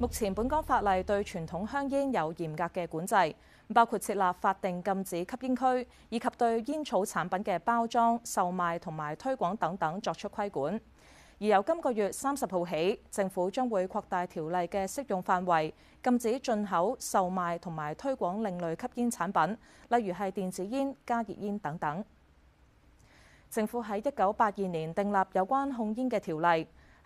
目前本港法例對傳統香煙有嚴格嘅管制，包括設立法定禁止吸煙區，以及對煙草產品嘅包裝、售賣同埋推廣等等作出規管。而由今個月三十號起，政府將會擴大條例嘅適用範圍，禁止進口、售賣同埋推廣另類吸煙產品，例如係電子煙、加熱煙等等。政府喺一九八二年訂立有關控煙嘅條例。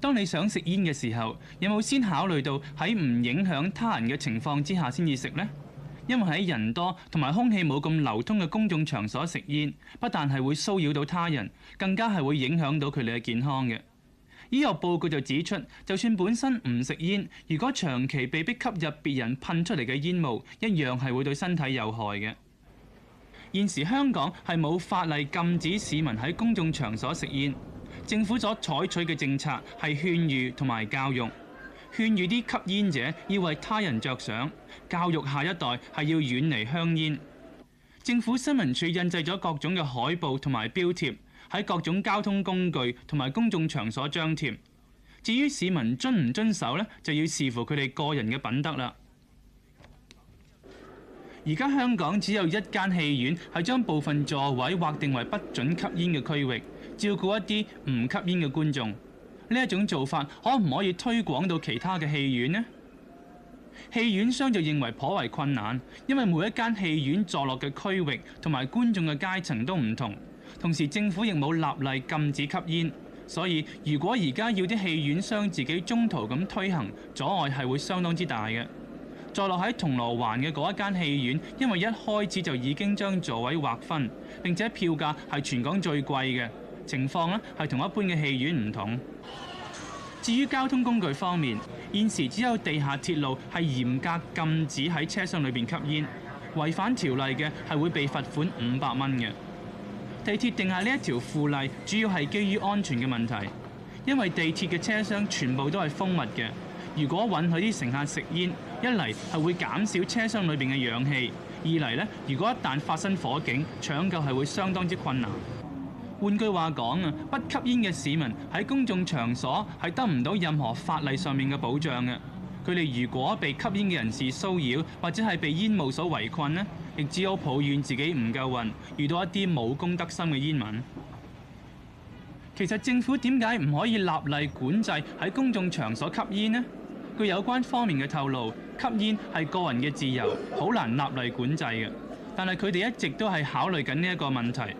當你想食煙嘅時候，有冇先考慮到喺唔影響他人嘅情況之下先至食呢？因為喺人多同埋空氣冇咁流通嘅公眾場所食煙，不但係會騷擾到他人，更加係會影響到佢哋嘅健康嘅。醫學報告就指出，就算本身唔食煙，如果長期被逼吸入別人噴出嚟嘅煙霧，一樣係會對身體有害嘅。現時香港係冇法例禁止市民喺公眾場所食煙。政府所採取嘅政策係勸喻同埋教育，勸喻啲吸煙者要為他人着想，教育下一代係要遠離香煙。政府新聞處印製咗各種嘅海報同埋標貼，喺各種交通工具同埋公眾場所張貼。至於市民遵唔遵守呢，就要視乎佢哋個人嘅品德啦。而家香港只有一間戲院係將部分座位劃定為不准吸煙嘅區域。照顧一啲唔吸煙嘅觀眾，呢一種做法可唔可以推廣到其他嘅戲院呢？戲院商就認為頗為困難，因為每一間戲院坐落嘅區域同埋觀眾嘅階層都唔同，同時政府亦冇立例禁止吸煙，所以如果而家要啲戲院商自己中途咁推行，阻礙係會相當之大嘅。坐落喺銅鑼灣嘅嗰一間戲院，因為一開始就已經將座位劃分，並且票價係全港最貴嘅。情況呢係同一般嘅戲院唔同。至於交通工具方面，現時只有地下鐵路係嚴格禁止喺車廂裏邊吸煙，違反條例嘅係會被罰款五百蚊嘅。地鐵定下呢一條附例，主要係基於安全嘅問題，因為地鐵嘅車廂全部都係封密嘅。如果允許啲乘客食煙，一嚟係會減少車廂裏邊嘅氧氣，二嚟呢，如果一旦發生火警，搶救係會相當之困難。換句話講啊，不吸煙嘅市民喺公眾場所係得唔到任何法例上面嘅保障嘅。佢哋如果被吸煙嘅人士騷擾，或者係被煙霧所圍困呢，亦只有抱怨自己唔夠運，遇到一啲冇公德心嘅煙民。其實政府點解唔可以立例管制喺公眾場所吸煙呢？據有關方面嘅透露，吸煙係個人嘅自由，好難立例管制嘅。但係佢哋一直都係考慮緊呢一個問題。